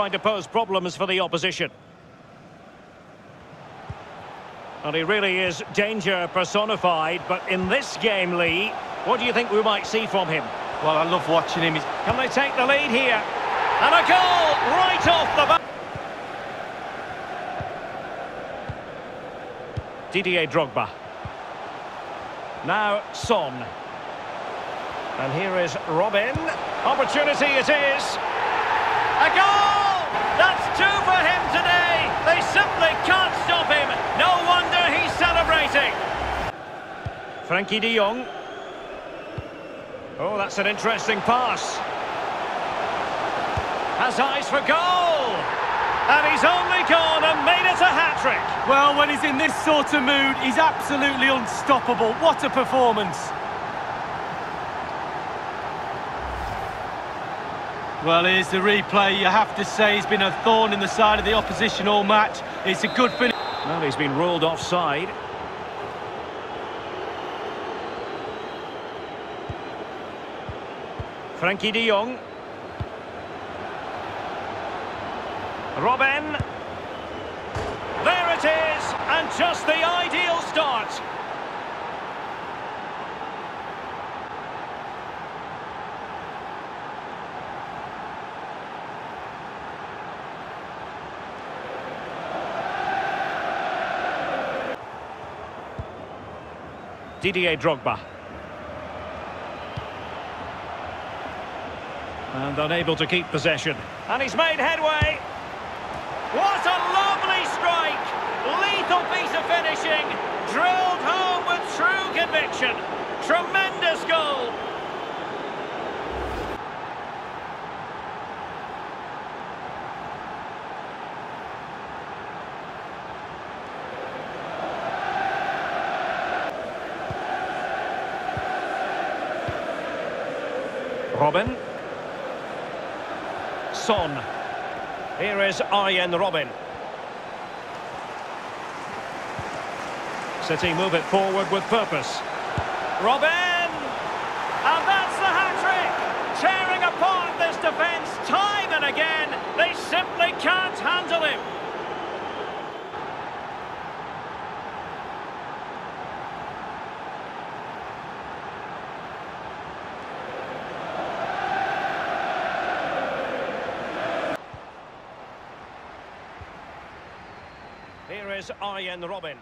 trying to pose problems for the opposition. And he really is danger personified, but in this game, Lee, what do you think we might see from him? Well, I love watching him. He's... Can they take the lead here? And a goal right off the bat. Didier Drogba. Now Son. And here is Robben. Opportunity it is. A goal! That's two for him today. They simply can't stop him. No wonder he's celebrating. Frenkie de Jong. Oh, that's an interesting pass. Has eyes for goal. And he's only gone and made it a hat-trick. Well, when he's in this sort of mood, he's absolutely unstoppable. What a performance. Well, here's the replay. You have to say he's been a thorn in the side of the opposition all match. It's a good finish. Well, he's been ruled offside. Frenkie de Jong. Robben. There it is, and just the ideal start. Didier Drogba. And unable to keep possession. And he's made headway. What a lovely strike! Lethal piece of finishing. Drilled home with true conviction. Tremendous goal. Robben. Son. Here is Arjen Robben. City move it forward with purpose. Robben! And that's the hat-trick! Tearing apart this defence time and again. They simply can't handle him. Here is Arjen Robben.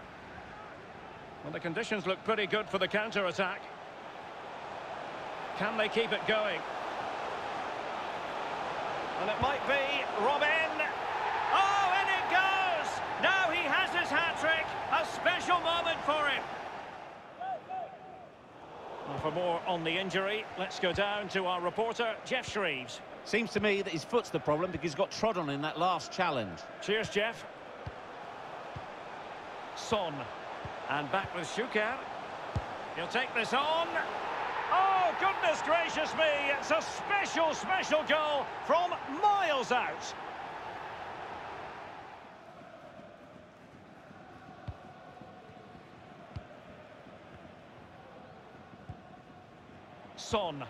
Well, the conditions look pretty good for the counter-attack. Can they keep it going? And it might be Robben. Oh, and it goes! Now he has his hat-trick. A special moment for him. Well, for more on the injury, let's go down to our reporter, Geoff Shreeves. Seems to me that his foot's the problem because he's got trod on in that last challenge. Cheers, Jeff. Son. And back with Schuker. He'll take this on. Oh, goodness gracious me. It's a special, special goal from miles out. Son.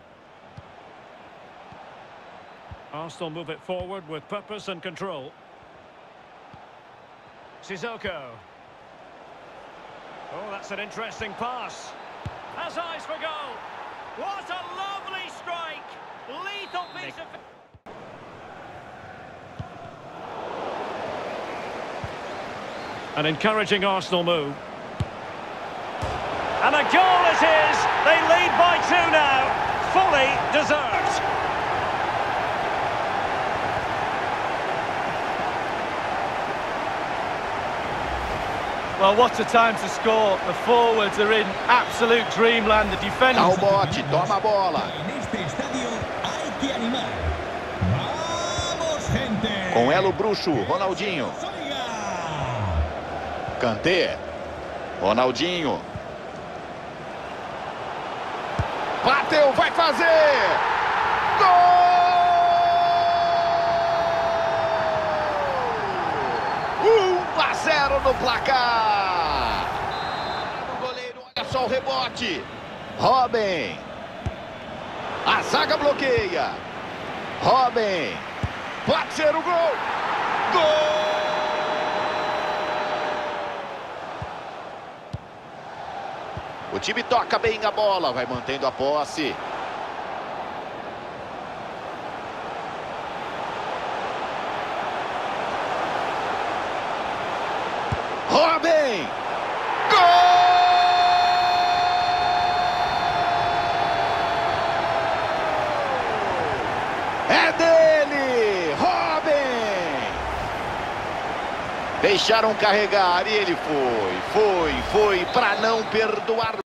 Arsenal move it forward with purpose and control. Sissoko. Oh, that's an interesting pass. Has eyes for goal. What a lovely strike. Lethal piece of... An encouraging Arsenal move. And a goal it is. They lead by two now. Fully deserved. Dá o bote, toma a bola. Com elo bruxo, Ronaldinho. Kanté. Ronaldinho. Bateu, vai fazer! Gol! 1 a 0 no placar. O goleiro, olha só o rebote. Robin. A zaga bloqueia. Robin. Pode ser o gol. Gol! O time toca bem a bola, vai mantendo a posse. Robin! Gol! É dele! Robin! Deixaram carregar e ele foi, foi, foi para não perdoar.